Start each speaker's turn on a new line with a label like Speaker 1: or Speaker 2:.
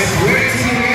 Speaker 1: It's we're.